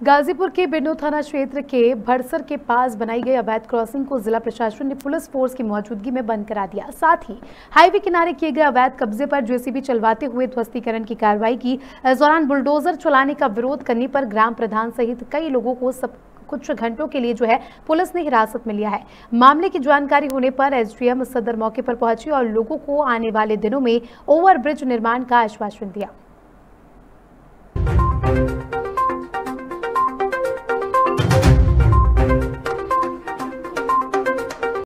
गाजीपुर के बिन्नू थाना क्षेत्र के भड़सर के पास बनाई गई अवैध क्रॉसिंग को जिला प्रशासन ने पुलिस फोर्स की मौजूदगी में बंद करा दिया। साथ ही हाईवे किनारे किए गए अवैध कब्जे पर जेसीबी चलवाते हुए ध्वस्तीकरण की कार्रवाई की। इस दौरान बुलडोजर चलाने का विरोध करने पर ग्राम प्रधान सहित कई लोगों को सब कुछ घंटों के लिए जो है पुलिस ने हिरासत में लिया है। मामले की जानकारी होने पर एसडीएम सदर मौके पर पहुँची और लोगों को आने वाले दिनों में ओवरब्रिज निर्माण का आश्वासन दिया।